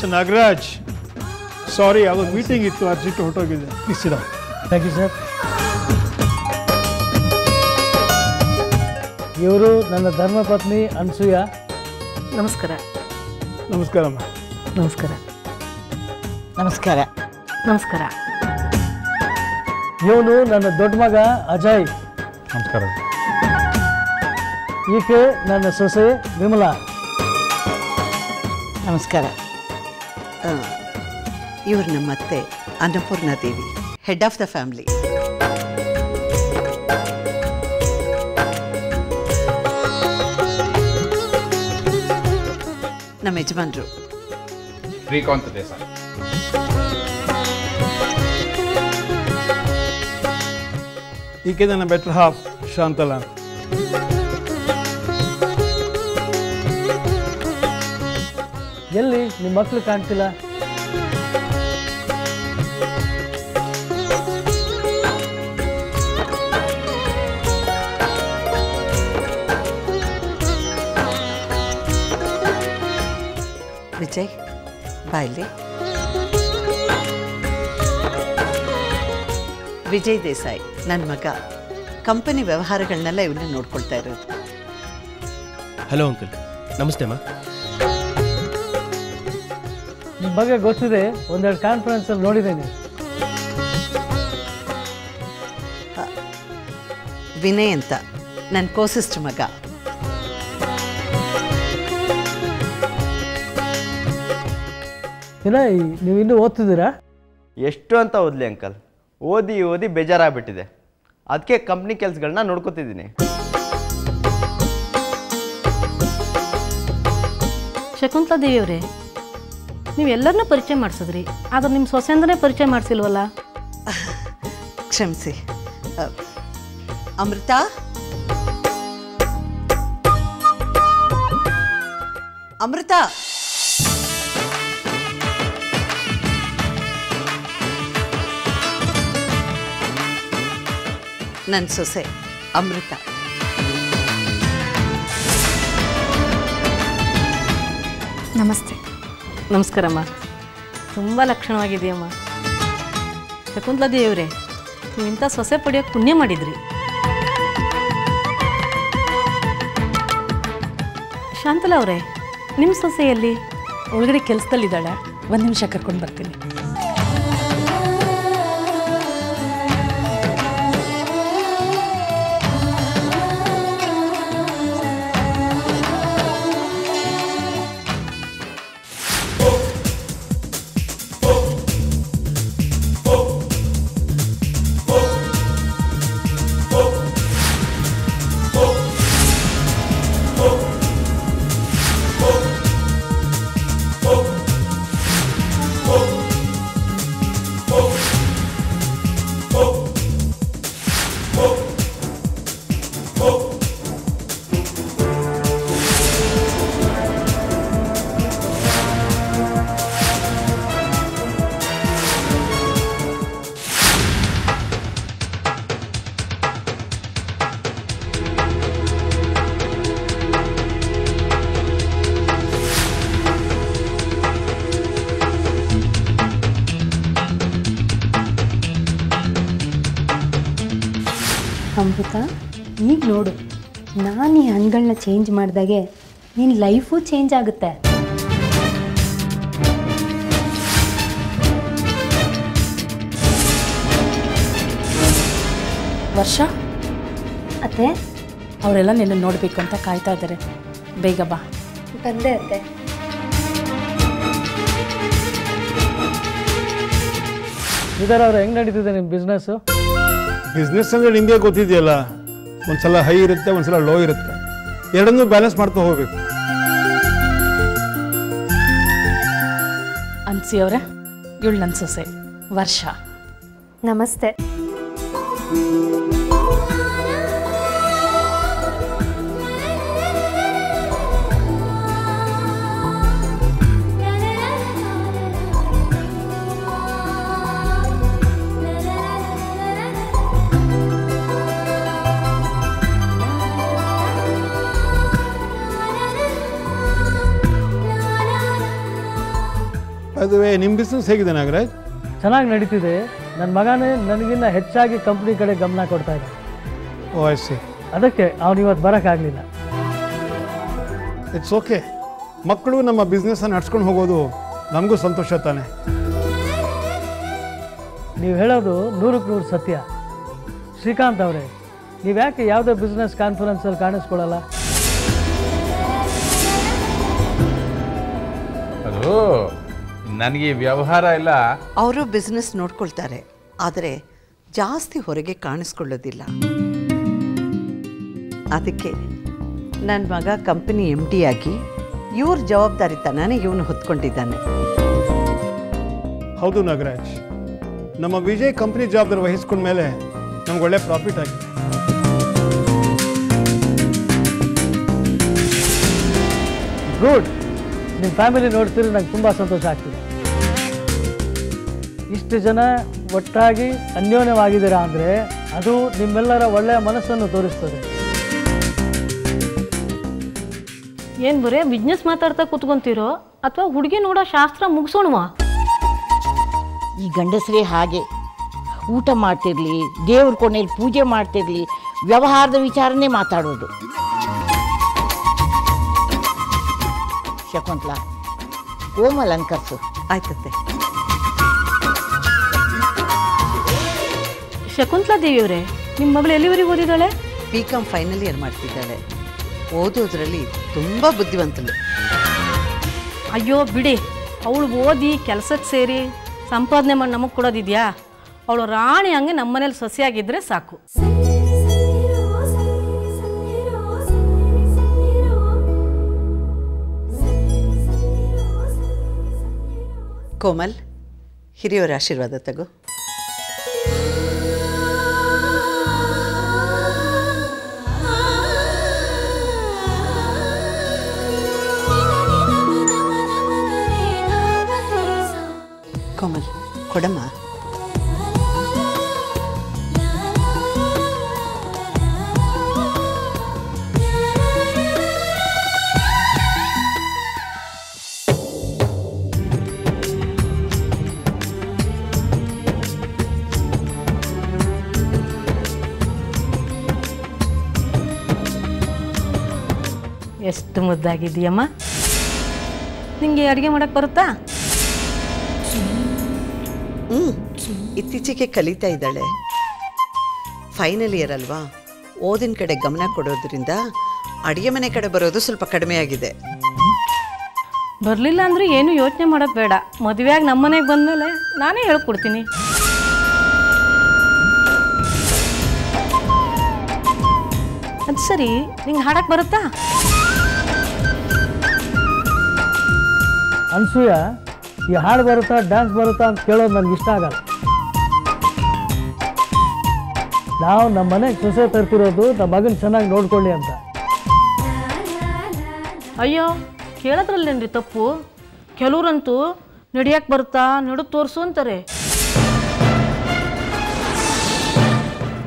Mister Nagaraj ಸಾರಿ ಅವಾಗ meeting ಇತ್ತು urgent ಹೊರಟೋಗಿದೆ ಇಸಿದ ಥ್ಯಾಂಕ್ ಯು ಸರ್ ಇವರು ನನ್ನ ಧರ್ಮಪತ್ನಿ ಅನ್ಸೂಯ. ನಮಸ್ಕಾರ. ನಮಸ್ಕಾರಮ್ಮ ನಮಸ್ಕಾರ. ನಮಸ್ಕಾರ. ನಮಸ್ಕಾರ. ಇವನು ನನ್ನ ದೊಡ್ಡ ಮಗ ಅಜಯ್. ನಮಸ್ಕಾರ. ಈಕೆ ನನ್ನ ಸೊಸೆ ವಿಮಲಾ. ನಮಸ್ಕಾರ. ಇವರು ನಮ್ಮತ್ತೆ Annapurna Devi head of the family ನಮ್ಮ ಯಜಮಾನ್ರು. ಶ್ರೀಕಾಂತ್ ದೇಸಾಯಿ. ಈಕೆ ನನ್ನ ಬೆಟರ್ ಹಾಫ್ ಶಾಂತಲಾ. ಎಲ್ಲಿ ನಿಮ್ಮ ಮಕ್ಕಳು ಕಾಣ್ತಿಲ್ಲ? ವಿಜಯ್ ಬಾಯ್ಲಿ ವಿಜಯ್ ದೇಸಾಯಿ ನನ್ನ ಮಗ. ಕಂಪನಿ ವ್ಯವಹಾರಗಳನ್ನೆಲ್ಲ ಇವನ್ನ ನೋಡ್ಕೊಳ್ತಾ ಇರೋದು. ಹಲೋ ಅಂಕಲ್ ನಮಸ್ತೆ ಅಮ್ಮ. ನಿಮ್ಮ ಬಗ್ಗೆ ಗೊತ್ತಿದೆ ಒಂದೆರಡು ಕಾನ್ಫರೆನ್ಸಲ್ಲಿ ನೋಡಿದ್ದೇನೆ. ವಿನಯ್ ಅಂತ ನನ್ನ ಕೋಸಿಸ್ಟ್ ಮಗ. ವಿನಯ್ ನೀವು ಇನ್ನೂ ಓದ್ತಿದ್ದೀರಾ? ಎಷ್ಟು ಅಂತ ಓದಲಿ ಅಂಕಲ್. ಓದಿ ಓದಿ ಬೇಜಾರಾಗ್ಬಿಟ್ಟಿದೆ. ಅದಕ್ಕೆ ಕಂಪ್ನಿ ಕೆಲಸಗಳನ್ನ ನೋಡ್ಕೋತಿದ್ದೀನಿ. ಶಕುಂತಲಾ ದೇವಿಯವರೇ ನೀವು ಎಲ್ಲರನ್ನೂ ಪರಿಚಯ ಮಾಡಿಸಿದ್ರಿ ಆದ್ರೆ ನಿಮ್ಮ ಸೊಸೆಂದನೇ ಪರಿಚಯ ಮಾಡಿಸಿಲ್ವಲ್ಲ? ಕ್ಷಮಿಸಿ. ಅಮೃತ? ಅಮೃತ? ನನ್ನ ಸೊಸೆ ಅಮೃತ. ನಮಸ್ತೆ. ನಮಸ್ಕಾರಮ್ಮ. ತುಂಬ ಲಕ್ಷಣವಾಗಿದೆಯಮ್ಮ ಶಕುಂತಲಾ ದೇವ್ರೆ ನೀವು ಇಂಥ ಸೊಸೆ ಪಡೆಯೋಕೆ ಪುಣ್ಯ ಮಾಡಿದ್ರಿ. ಶಾಂತಲಾ ಅವರೇ ನಿಮ್ಮ ಸೊಸೆಯಲ್ಲಿ ಒಳಗಡೆ ಕೆಲಸದಲ್ಲಿದ್ದಾಳೆ. ಒಂದು ನಿಮಿಷ ಕರ್ಕೊಂಡು ಬರ್ತೀನಿ. ಅಮೃತ? ಈಗ ನೋಡು ನಾನು ಈ ಹಣ್ಗಳನ್ನ ಚೇಂಜ್ ಮಾಡಿದಾಗೆ ನಿನ್ನ ಲೈಫು ಚೇಂಜ್ ಆಗುತ್ತೆ. ವರ್ಷ? ಅತ್ತೆ? ಅವರೆಲ್ಲ ನಿನ್ನ ನೋಡಬೇಕು ಅಂತ ಕಾಯ್ತಾ ಇದ್ದಾರೆ ಬೇಗ ಬಾ. ಬಂದೆ ಅತ್ತೆ. ಇದರ ಅವ್ರು ಹೆಂಗೆ ನಡೀತಿದೆ ನಿಮ್ಮ ಬಿಸ್ನೆಸ್ಸು ಬಿಸ್ನೆಸ್ ಅಂದರೆ ನಿಮಗೆ ಗೊತ್ತಿದೆಯಲ್ಲ? ಒಂದ್ಸಲ ಹೈ ಇರುತ್ತೆ ಒಂದ್ಸಲ ಲೋ ಇರುತ್ತೆ. ಎರಡನ್ನೂ ಬ್ಯಾಲೆನ್ಸ್ ಮಾಡ್ತಾ ಹೋಗ್ಬೇಕು. ಅನ್ಸಿ ಅವರೇ ಇವಳು ನನ್ನ ಸೊಸೆ ವರ್ಷ. ನಮಸ್ತೆ. ನಡುವೆ ನಿಮ್ಮ ಬಿಸ್ನೆಸ್ ಹೇಗಿದೆ ನಾಗರಾಜ್? ಚೆನ್ನಾಗಿ ನಡೀತಿದೆ. ನನ್ನ ಮಗನೇ ನನಗಿನ್ನ ಹೆಚ್ಚಾಗಿ ಕಂಪ್ನಿ ಕಡೆ ಗಮನ ಕೊಡ್ತಾ ಇದ್ದ ಓ ಐ ಸಿ ಅದಕ್ಕೆ ಅವನು ಇವತ್ತು ಬರೋಕ್ಕಾಗಲಿಲ್ಲ ಇಟ್ಸ್ ಓಕೆ ಮಕ್ಕಳು ನಮ್ಮ ಬಿಸ್ನೆಸ್ಸನ್ನು ನಡ್ಸ್ಕೊಂಡು ಹೋಗೋದು ನಮಗೂ ಸಂತೋಷ ತಾನೆ. ನೀವು ಹೇಳೋದು ನೂರಕ್ಕೆ ನೂರು ಸತ್ಯ. ಶ್ರೀಕಾಂತ್ ಅವರೇ ನೀವು ಯಾಕೆ ಯಾವುದೇ ಬಿಸ್ನೆಸ್ ಕಾನ್ಫರೆನ್ಸಲ್ಲಿ ಕಾಣಿಸ್ಕೊಳ್ಳಲ್ಲ ಅದು ನನಗೆ ಈ ವ್ಯವಹಾರ ಎಲ್ಲ ಅವರು ಬಿಸ್ನೆಸ್ ನೋಡ್ಕೊಳ್ತಾರೆ. ಆದರೆ ಜಾಸ್ತಿ ಹೊರಗೆ ಕಾಣಿಸ್ಕೊಳ್ಳೋದಿಲ್ಲ. ಅದಕ್ಕೆ ನನ್ನ ಮಗ ಕಂಪನಿ ಎಂ ಡಿ ಆಗಿ ಇವ್ರ ಜವಾಬ್ದಾರಿ ತನ್ನ ಇವನು ಹೊತ್ಕೊಂಡಿದ್ದಾನೆ. ಹೌದು ನಾಗರಾಜ್. ನಮ್ಮ ವಿಜಯ್ ಕಂಪ್ನಿ ಜವಾಬ್ದಾರಿ ವಹಿಸ್ಕೊಂಡ ಮೇಲೆ ನಮ್ಗೆ ಒಳ್ಳೆ ಪ್ರಾಫಿಟ್ ಆಗಿದೆ. ಗುಡ್ ನಿಮ್ಮ ಫ್ಯಾಮಿಲಿ ನೋಡ್ತೀರಿ ನಂಗೆ ತುಂಬ ಸಂತೋಷ ಆಗ್ತಿದೆ. ಇಷ್ಟು ಜನ ಒಟ್ಟಾಗಿ ಅನ್ಯೋನ್ಯವಾಗಿದ್ದೀರಾ ಅಂದರೆ ಅದು ನಿಮ್ಮೆಲ್ಲರ ಒಳ್ಳೆಯ ಮನಸ್ಸನ್ನು ತೋರಿಸ್ತದೆ. ಏನು ಬರೀ ಬಿಸ್ನೆಸ್ ಮಾತಾಡ್ತಾ ಕೂತ್ಕೊಂತೀರೋ? ಅಥವಾ ಹುಡುಗಿ ನೋಡೋ ಶಾಸ್ತ್ರ ಮುಗಿಸೋಣವಾ? ಈ ಗಂಡಸರೇ ಹಾಗೆ. ಊಟ ಮಾಡ್ತಿರ್ಲಿ ದೇವ್ರ ಕೊನೆಯಲ್ಲಿ ಪೂಜೆ ಮಾಡ್ತಿರ್ಲಿ ವ್ಯವಹಾರದ ವಿಚಾರನೇ ಮಾತಾಡೋದು. ಶಕುಂತಲಾ ಕೋಮಲ್ ಅಲಂಕರ್ಸು ಆಯ್ತತ್ತೆ. ಶಕುಂತಲಾ ದೇವಿಯವರೇ ನಿಮ್ಮ ಮಗಳು ಎಲ್ಲಿವರೆಗೆ ಓದಿದ್ದಾಳೆ ಬಿ ಕಾಮ್ ಫೈನಲ್ ಇಯರ್ ಮಾಡ್ತಿದ್ದಾಳೆ ಓದೋದ್ರಲ್ಲಿ ತುಂಬ ಬುದ್ಧಿವಂತಳು ಅಯ್ಯೋ ಬಿಡಿ ಅವಳು ಓದಿ ಕೆಲಸಕ್ಕೆ ಸೇರಿ ಸಂಪಾದನೆ ಮಾಡಿ ನಮಗೆ ಕೊಡೋದಿದೆಯಾ ಅವಳು ರಾಣಿ ಹಂಗೆ ನಮ್ಮ ಮನೇಲಿ ಸೊಸೆಯಾಗಿದ್ದರೆ ಸಾಕು ಕೋಮಲ್ ಹಿರಿಯವರ ಆಶೀರ್ವಾದ ತಗೋ ಕೊಡಮ್ಮ. ಎಷ್ಟು ಮುದ್ದಾಗಿದ್ದೀಯಮ್ಮ? ನಿಮಗೆ ಅಡುಗೆ ಮಾಡೋಕ್ಕೆ ಬರುತ್ತಾ? ಹ್ಞೂ ಇತ್ತೀಚೆಗೆ ಕಲಿತಾ ಇದ್ದಾಳೆ. ಫೈನಲ್ ಇಯರ್ ಅಲ್ವಾ? ಓದಿನ ಕಡೆ ಗಮನ ಕೊಡೋದ್ರಿಂದ ಅಡುಗೆ ಮನೆ ಕಡೆ ಬರೋದು ಸ್ವಲ್ಪ ಕಡಿಮೆ ಆಗಿದೆ. ಬರಲಿಲ್ಲ ಅಂದ್ರೆ ಏನು ಯೋಚನೆ ಮಾಡೋದು ಬೇಡ. ಮದುವೆಯಾಗಿ ನಮ್ಮ ಮನೆಗೆ ಬಂದಮೇಲೆ ನಾನೇ ಹೇಳ್ಕೊಡ್ತೀನಿ. ಅದು ಸರಿ ನಿಂಗೆ ಹಾಡಕ್ಕೆ ಬರುತ್ತಾ? ಅನ್ಸೂಯ? ಈ ಹಾಡು ಬರುತ್ತಾ ಡ್ಯಾನ್ಸ್ ಬರುತ್ತಾ ಅಂತ ಕೇಳೋದು ನನಗೆ ಇಷ್ಟ ಆಗಲ್ಲ. ನಾವು ನಮ್ಮ ಮನೆಗೆ ಸೊಸೆ ತರ್ತಿರೋದು, ನಮ್ಮ ಮಗನ ಚೆನ್ನಾಗಿ ನೋಡ್ಕೊಳ್ಳಿ ಅಂತ. ಅಯ್ಯೋ, ಕೇಳೋದ್ರಲ್ಲೇನ್ರಿ ತಪ್ಪು? ಕೆಲವರಂತೂ ನಡಿಯಕ್ಕೆ ಬರುತ್ತಾ ನಡು ತೋರಿಸು ಅಂತಾರೆ.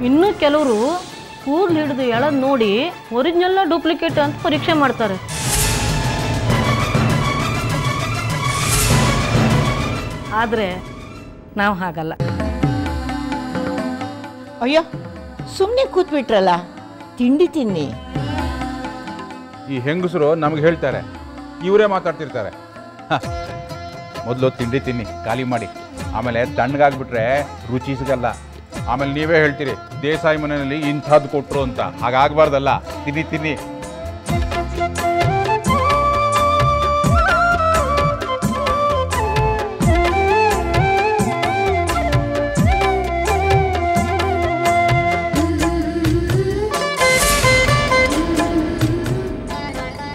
ಇನ್ನು ಕೆಲವರು ಕೂದಲು ಹಿಡಿದು ಎಳದ್ ನೋಡಿ ಒರಿಜಿನಲ್ ಡೂಪ್ಲಿಕೇಟ್ ಅಂತ ಪರೀಕ್ಷೆ ಮಾಡ್ತಾರೆ. ಆದರೆ ನಾವು ಹಾಗಲ್ಲ. ಅಯ್ಯೋ ಸುಮ್ಮನೆ ಕೂತ್ಬಿಟ್ರಲ್ಲ ತಿಂಡಿ ತಿನ್ನಿ. ಈ ಹೆಂಗಸರು ನಮ್ಗೆ ಹೇಳ್ತಾರೆ ಇವರೇ ಮಾತಾಡ್ತಿರ್ತಾರೆ. ಮೊದಲು ತಿಂಡಿ ತಿನ್ನಿ ಖಾಲಿ ಮಾಡಿ. ಆಮೇಲೆ ತಣ್ಣಗಾಗ್ಬಿಟ್ರೆ ರುಚಿ ಸಿಗಲ್ಲ. ಆಮೇಲೆ ನೀವೇ ಹೇಳ್ತೀರಿ ದೇಸಾಯಿ ಮನೆಯಲ್ಲಿ ಇಂಥದ್ದು ಕೊಟ್ಟರು ಅಂತ. ಹಾಗಾಗಬಾರ್ದಲ್ಲ ತಿನ್ನಿ ತಿನ್ನಿ.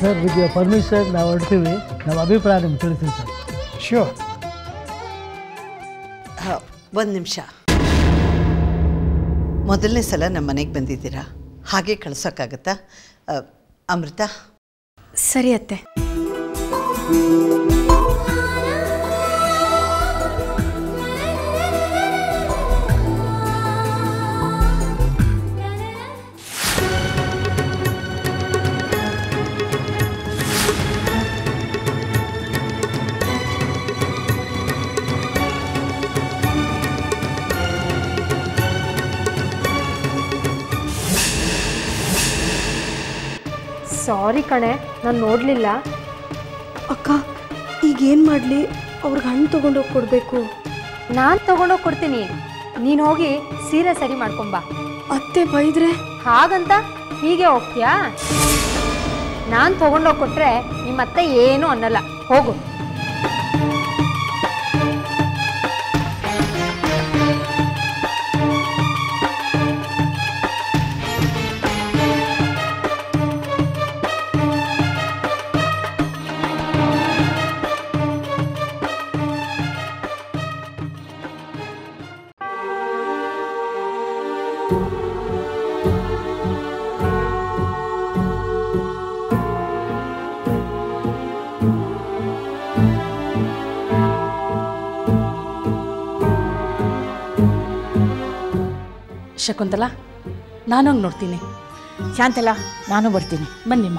ಸರ್ ವಿತ್ ಯುವರ್ ಪರ್ಮಿಷನ್ ನಾವು ಹೊಡ್ತೀವಿ ನಮ್ಮ ಅಭಿಪ್ರಾಯ ನಿಮ್ಗೆ ತಿಳಿಸ್ತೀವಿ ಸರ್. ಶ್ಯೂರ್ ಒಂದು ನಿಮಿಷ. ಮೊದಲನೇ ಸಲ ನಮ್ಮ ಮನೆಗೆ ಬಂದಿದ್ದೀರಾ? ಹಾಗೆ ಕಳ್ಸೋಕ್ಕಾಗತ್ತಾ? ಅಮೃತ? ಸರಿ ಅತ್ತೆ. ಸಾರಿ ಕಣೆ ನಾನು ನೋಡಲಿಲ್ಲ. ಅಕ್ಕ ಈಗೇನು ಮಾಡಲಿ? ಅವ್ರಿಗೆ ಹಣ್ಣು ತೊಗೊಂಡೋಗಿ ಕೊಡಬೇಕು. ನಾನು ತೊಗೊಂಡೋಗಿ ಕೊಡ್ತೀನಿ. ನೀನು ಹೋಗಿ ಸೀರೆ ಸರಿ ಮಾಡ್ಕೊಂಬ ಅತ್ತೆ ಬೈದ್ರೆ? ಹಾಗಂತ ಹೀಗೆ ಹೋಗ್ತೀಯಾ? ನಾನು ತೊಗೊಂಡೋಗಿ ಕೊಟ್ಟರೆ ನಿಮ್ಮತ್ತೆ ಏನೂ ಅನ್ನಲ್ಲ. ಹೋಗು. ಶಕುಂತಲ ನಾನು ನೋಡ್ತೀನಿ. ಶಾಂತಲಾ ನಾನು ಬರ್ತೀನಿ. ಬನ್ನಿಮ್ಮ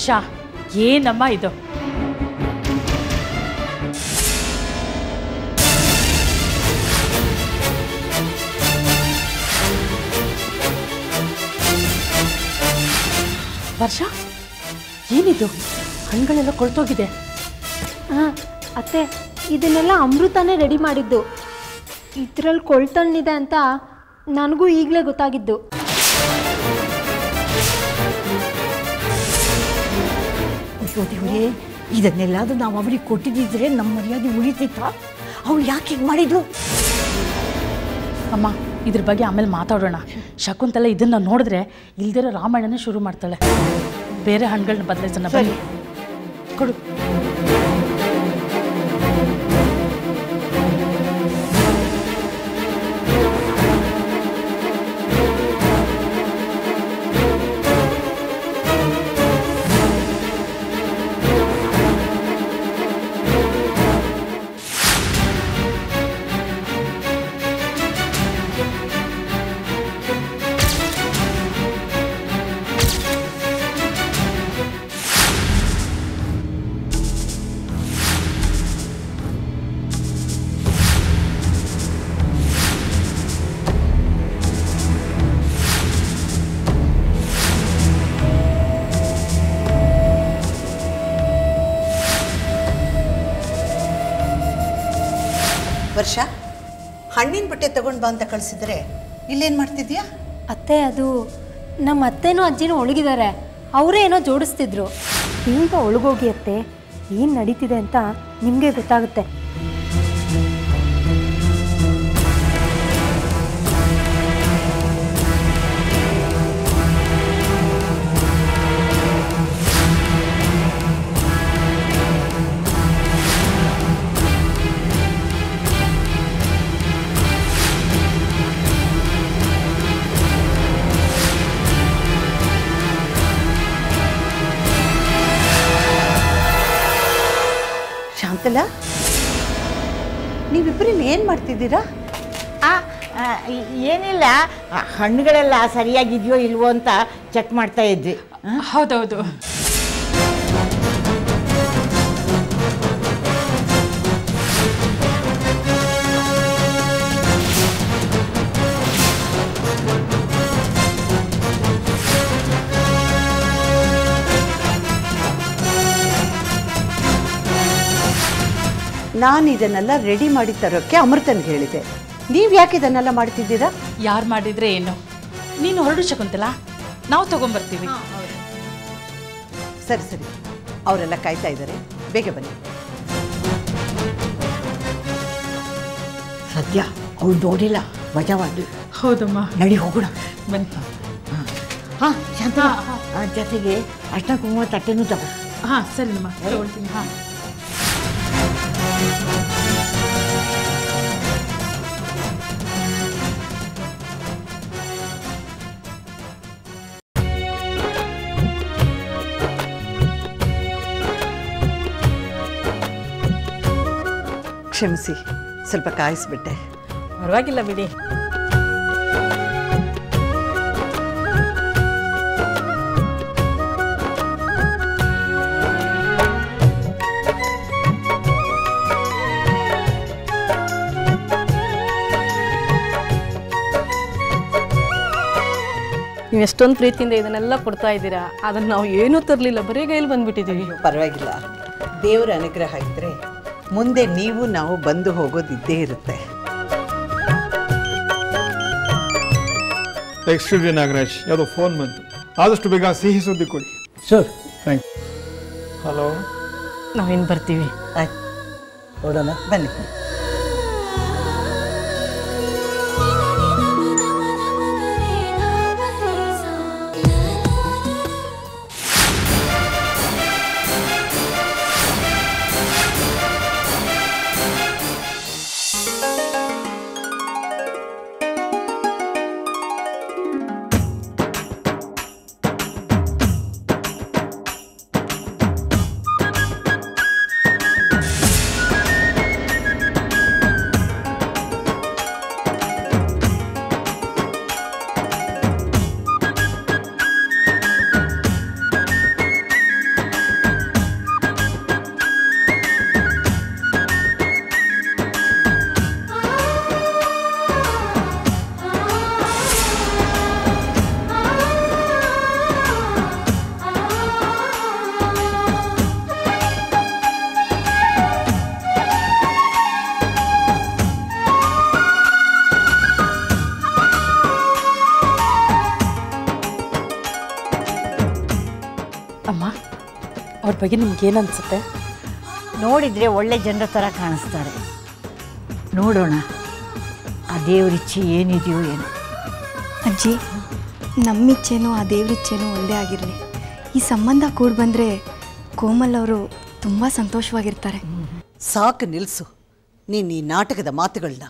ವರ್ಷ ಏನಮ್ಮ ಇದು? ವರ್ಷ ಏನಿದು? ಹಣ್ಣುಗಳೆಲ್ಲ ಕೊಳ್ತೋಗಿದೆ. ಹಾಂ ಅತ್ತೆ, ಇದನ್ನೆಲ್ಲ ಅಮೃತನೇ ರೆಡಿ ಮಾಡಿದ್ದು. ಇದ್ರಲ್ಲಿ ಕೊಳ್ತಣ್ಣಿದೆ ಅಂತ ನನಗೂ ಈಗಲೇ ಗೊತ್ತಾಗಿದ್ದು. ಅಯ್ಯೋ ದೇವರೇ ಇದನ್ನೆಲ್ಲಾದ್ರೂ ನಾವು ಅವ್ರಿಗೆ ಕೊಟ್ಟಿದ್ದಿದ್ರೆ ನಮ್ಮ ಮರ್ಯಾದೆ ಉಳಿತಿತ್ತ? ಅವಳು ಯಾಕೆ ಹಿಂಗೆ ಮಾಡಿದ್ಲು ಅಮ್ಮ ಇದ್ರ ಬಗ್ಗೆ ಆಮೇಲೆ ಮಾತಾಡೋಣ. ಶಕುಂತಲ ಇದನ್ನ ನೋಡಿದ್ರೆ ಇಲ್ದಿರೋ ರಾಮಾಯಣನೇ ಶುರು ಮಾಡ್ತಾಳೆ. ಬೇರೆ ಹಣ್ಣುಗಳನ್ನ ಬದಲಾಯಿಸೋಣ ಬನ್ನಿ. ಕೊಡು. ವರ್ಷ? ಹಣ್ಣಿನ ಬಟ್ಟೆ ತಗೊಂಡು ಬಾ ಅಂತ ಕಳಿಸಿದ್ರೆ ಇಲ್ಲೇನು ಮಾಡ್ತಿದ್ಯಾ? ಅತ್ತೆ, ಅದು ನಮ್ಮ ಅತ್ತೆನೂ ಅಜ್ಜಿನೂ ಒಳಗಿದ್ದಾರೆ ಅವರೇ ಏನೋ ಜೋಡಿಸ್ತಿದ್ರು. ಈಗ ಒಳಗೋಗಿ ಅತ್ತೆ, ಏನು ನಡೀತಿದೆ ಅಂತ ನಿಮಗೆ ಗೊತ್ತಾಗುತ್ತೆ. ನೀವಿಬ್ಬರು ಏನು ಮಾಡ್ತಿದ್ದೀರಾ? ಆ, ಏನಿಲ್ಲ ಹಣ್ಣುಗಳೆಲ್ಲ ಸರಿಯಾಗಿದೆಯೋ ಇಲ್ವೋ ಅಂತ ಚೆಕ್ ಮಾಡ್ತಾ ಇದ್ವಿ. ಹೌದೌದು. ನಾನು ಇದನ್ನೆಲ್ಲ ರೆಡಿ ಮಾಡಿ ತರೋಕ್ಕೆ ಅಮೃತನ್ಗೆ ಹೇಳಿದೆ. ನೀವು ಯಾಕೆ ಇದನ್ನೆಲ್ಲ ಮಾಡ್ತಿದ್ದೀರಾ? ಯಾರು ಮಾಡಿದ್ರೆ ಏನು? ನೀನು ಹೊರಡು ಶಕುಂತಲ? ನಾವು ತಗೊಂಬರ್ತೀವಿ. ಸರಿ ಸರಿ. ಅವರೆಲ್ಲ ಕಾಯ್ತಾ ಇದ್ದಾರೆ. ಬೇಗ ಬನ್ನಿ. ಸದ್ಯ ಅವ್ರು ನೋಡಿಲ್ಲ. ಮಜವಾದ್ದು ಹೌದಮ್ಮ. ನಡಿ ಹೋಗೋಣ. ಬನ್ನಿ. ಹಾಂ. ಶಾಂತ ಜೊತೆಗೆ ಅಷ್ಟ ಕುಂಕುಮ ತಟ್ಟೆನೂ ತಗೋ. ಹಾಂ ಸರಿನಮ್ಮ. ಹಾಂ. क्षमी स्वल्प कायसबिटे पर्वा बिड़ी ನೀವು ಎಷ್ಟೊಂದು ಪ್ರೀತಿಯಿಂದ ಇದನ್ನೆಲ್ಲ ಕೊಡ್ತಾ ಇದ್ದೀರಾ? ಅದನ್ನು ನಾವು ಏನೂ ತರಲಿಲ್ಲ ಬರೀ ಕೈಯಲ್ಲಿ ಬಂದ್ಬಿಟ್ಟಿದ್ದೀವಿ ಪರವಾಗಿಲ್ಲ. ದೇವರ ಅನುಗ್ರಹ ಇದ್ದರೆ ಮುಂದೆ ನೀವು ನಾವು ಬಂದು ಹೋಗೋದಿದ್ದೇ ಇರುತ್ತೆ. ಎಕ್ಸ್ಕ್ಯೂಸ್ ಮಿ ನಾಗರಾಜ್ ಯಾವುದೋ ಫೋನ್ ಬಂತು. ಆದಷ್ಟು ಬೇಗ ಸಿಹಿ ಸುದ್ದಿ ಕೊಡಿ. ಸರ್ ಥ್ಯಾಂಕ್ ಹಲೋ ನಾವೇನು ಬರ್ತೀವಿ? ಆಯ್ತು. ನೋಡೋಣ ಬನ್ನಿ. ಬಗ್ಗೆ ನಿಮ್ಗೆ ಏನು ಅನ್ಸುತ್ತೆ ನೋಡಿದರೆ ಒಳ್ಳೆ ಜನರ ಥರ ಕಾಣಿಸ್ತಾರೆ. ನೋಡೋಣ ಆ ದೇವರಿಚ್ಛೆ ಏನಿದೆಯೋ ಏನು. ಅಜ್ಜಿ ನಮ್ಮಿಚ್ಛೆನೂ ಆ ದೇವ್ರಿಚ್ಛೆನೂ ಒಂದೇ ಆಗಿರಲಿ. ಈ ಸಂಬಂಧ ಕೂಡಿ ಬಂದರೆ ಕೋಮಲ್ ಅವರು ತುಂಬ ಸಂತೋಷವಾಗಿರ್ತಾರೆ. ಸಾಕು ನಿಲ್ಲಿಸು ನೀನು ಈ ನಾಟಕದ ಮಾತುಗಳನ್ನ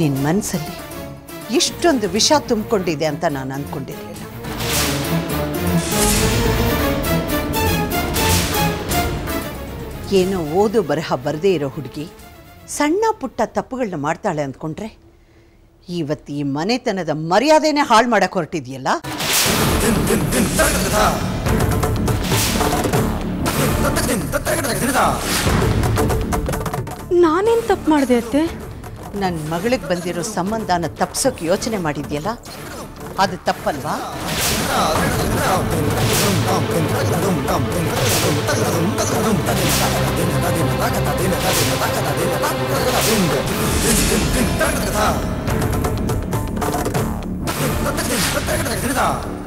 ನಿನ್ನ ಮನಸ್ಸಲ್ಲಿ ಇಷ್ಟೊಂದು ವಿಷ ತುಂಬಿಕೊಂಡಿದೆ ಅಂತ ನಾನು ಅಂದ್ಕೊಂಡಿರಲಿಲ್ಲ ಏನೋ ಓದು ಬರಹ ಬರದೇ ಇರೋ ಹುಡುಗಿ ಸಣ್ಣ ಪುಟ್ಟ ತಪ್ಪುಗಳನ್ನ ಮಾಡ್ತಾಳೆ ಅಂದ್ಕೊಂಡ್ರೆ ಇವತ್ತು ಈ ಮನೆತನದ ಮರ್ಯಾದೆನೇ ಹಾಳು ಮಾಡಕ್ಕೆ ಹೊರಟಿದ್ಯಲ್ಲ? ನಾನೇನು ತಪ್ಪು ಮಾಡಿದೆ ಅತ್ತೆ? ನನ್ನ ಮಗಳಿಗೆ ಬಂದಿರೋ ಸಂಬಂಧನ ತಪ್ಸೋಕೆ ಯೋಚನೆ ಮಾಡಿದ್ಯಲ್ಲ? ಅದು ತಪ್ಪಲ್ವಾ? ಕಥಾ